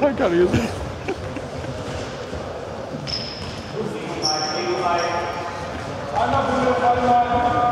Dann kann ich es nicht. Einmal, einmal, einmal.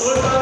所以说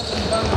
Obrigado.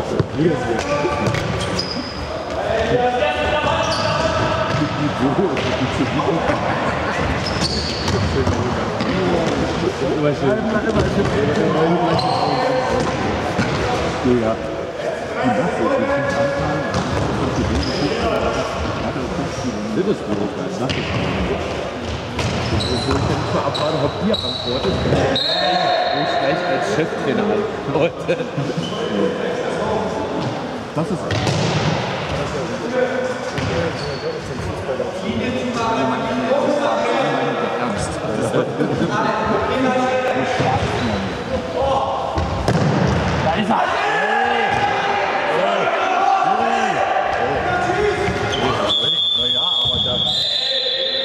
Also, hier Ja. Das ist gut, das ist nackig. Ich kann nicht mal abwarten, ob ihr antwortet. Ich gleich als Cheftrainer antworte. Das ist Ernst. Das wird Da ist er!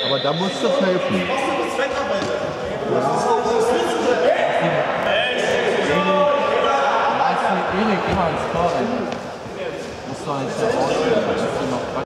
Aber da muss das helfen. Ja. Erik, immer ins Tor rein. さんしたの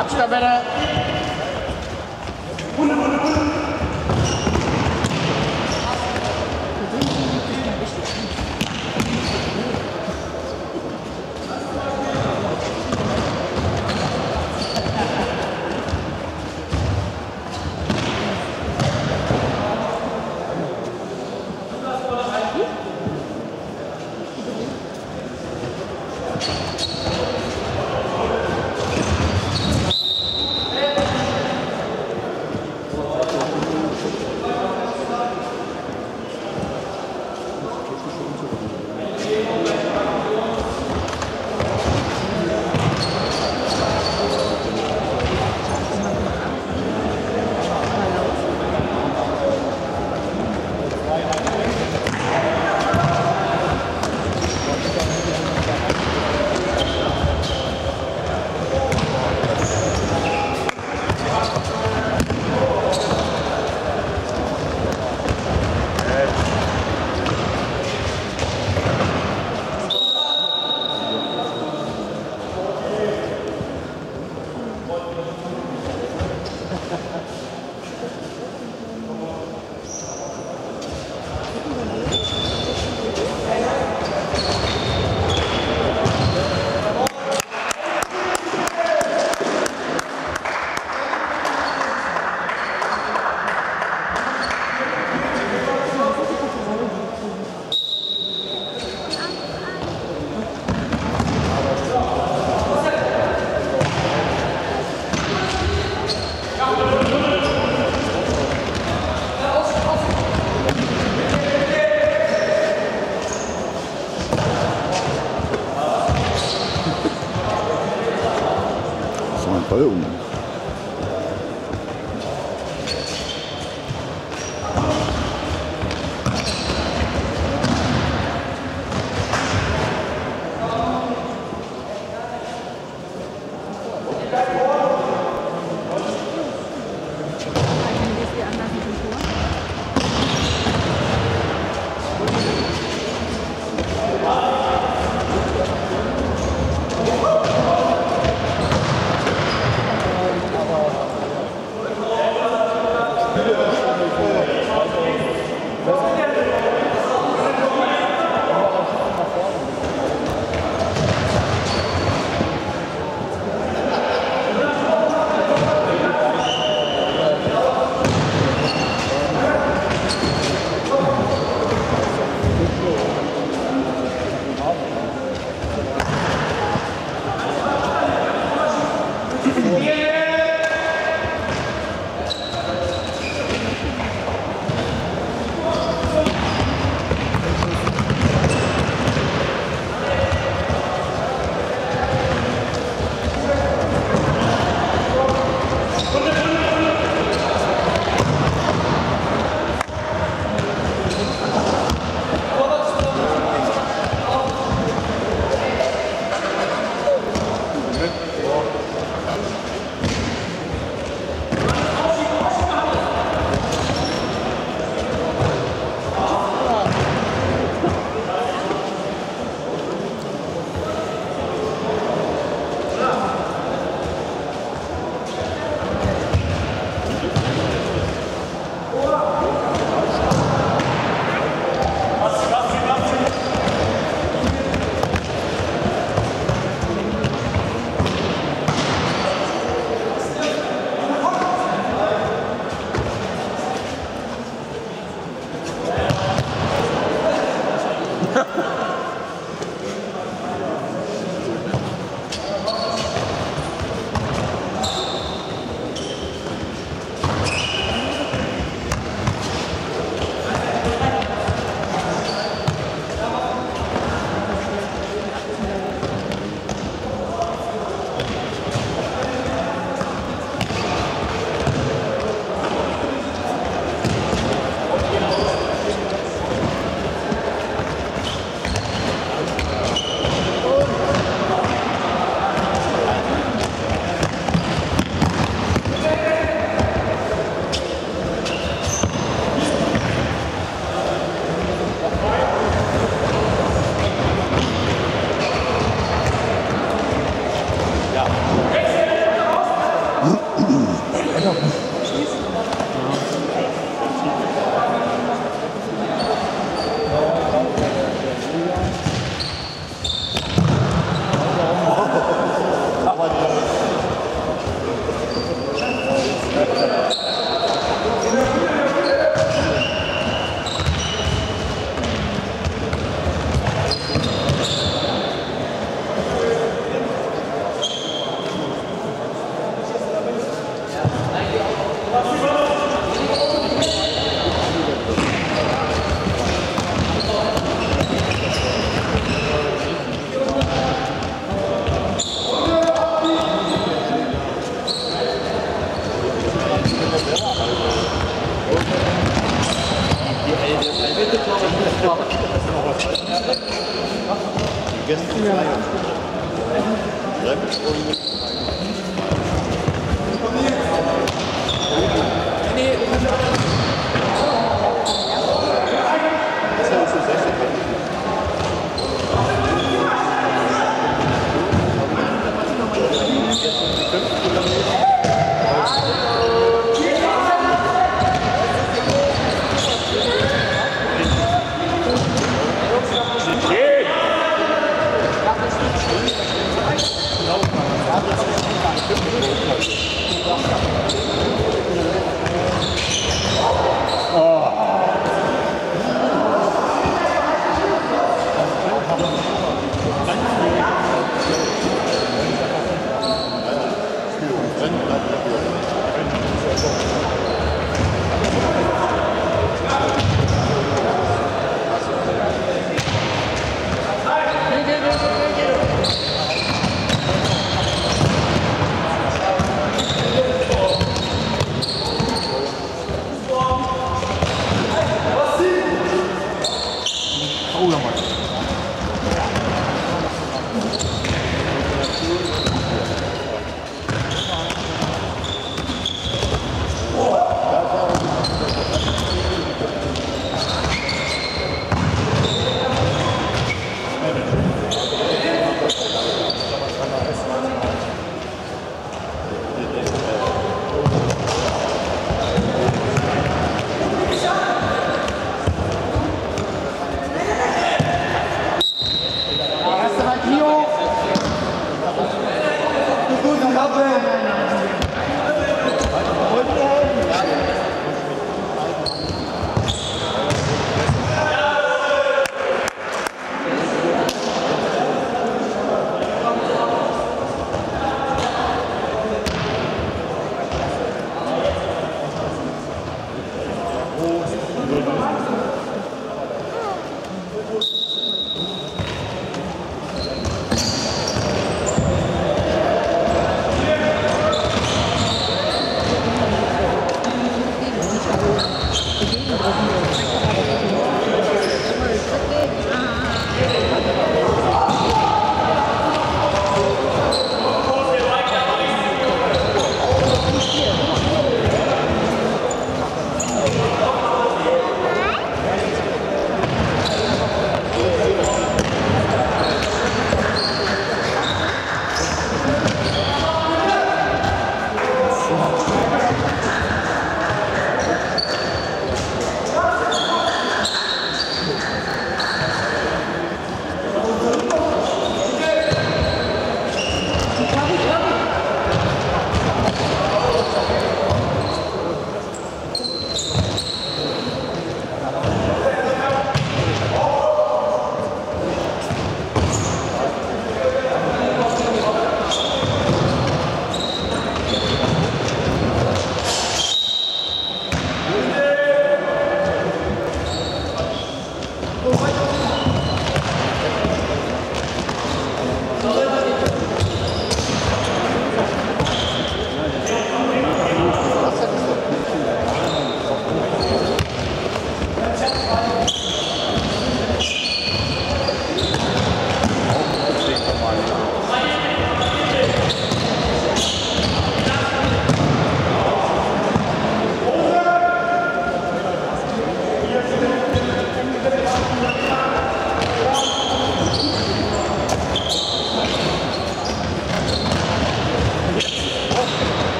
Abstauber.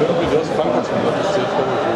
Irgendwie das Frankfurt schon, das ist jetzt vorgeschrieben.